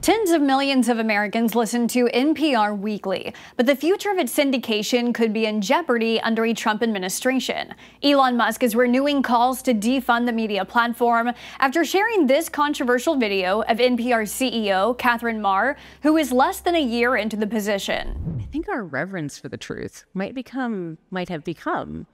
Tens of millions of Americans listen to NPR weekly, but the future of its syndication could be in jeopardy under a Trump administration. Elon Musk is renewing calls to defund the media platform after sharing this controversial video of NPR CEO Katherine Maher, who is less than a year into the position. I think our reverence for the truth might become might have become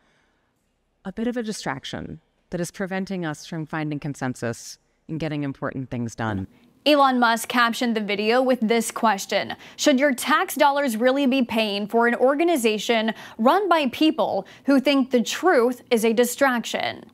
a bit of a distraction that is preventing us from finding consensus and getting important things done. Elon Musk captioned the video with this question Should your tax dollars really be paying for an organization run by people who think the truth is a distraction?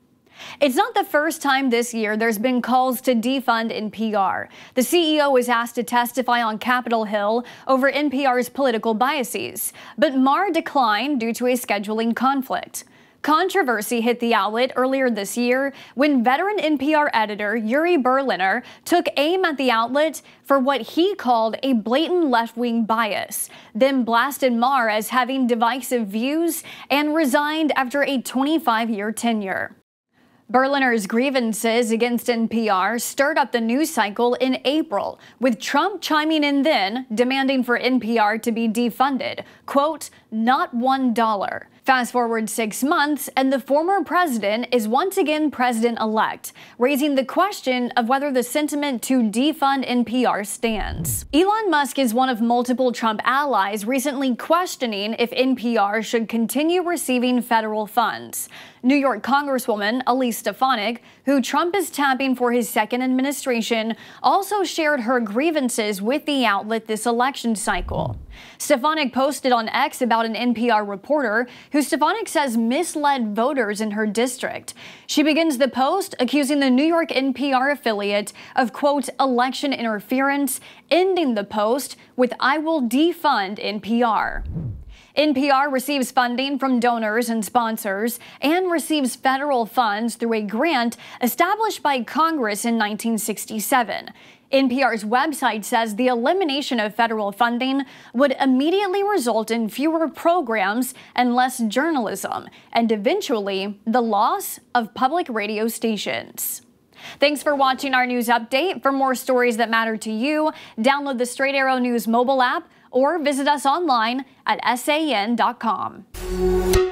It's not the first time this year there's been calls to defund NPR. The CEO was asked to testify on Capitol Hill over NPR's political biases, but Maher declined due to a scheduling conflict. Controversy hit the outlet earlier this year when veteran NPR editor Uri Berliner took aim at the outlet for what he called a blatant left wing bias, then blasted Maher as having divisive views and resigned after a 25 year tenure. Berliner's grievances against NPR stirred up the news cycle in April, with Trump chiming in then, demanding for NPR to be defunded. Quote, not one dollar. Fast forward six months, and the former president is once again president elect, raising the question of whether the sentiment to defund NPR stands. Elon Musk is one of multiple Trump allies recently questioning if NPR should continue receiving federal funds. New York Congresswoman Elise Stefanik, who Trump is tapping for his second administration, also shared her grievances with the outlet this election cycle. Stefanik posted on X about an NPR reporter who Stefanik says misled voters in her district. She begins the post accusing the New York NPR affiliate of, quote, election interference, ending the post with, I will defund NPR. NPR receives funding from donors and sponsors and receives federal funds through a grant established by Congress in 1967. NPR's website says the elimination of federal funding would immediately result in fewer programs and less journalism, and eventually the loss of public radio stations. Thanks for watching our news update. For more stories that matter to you, download the Straight Arrow News mobile app or visit us online at san.com.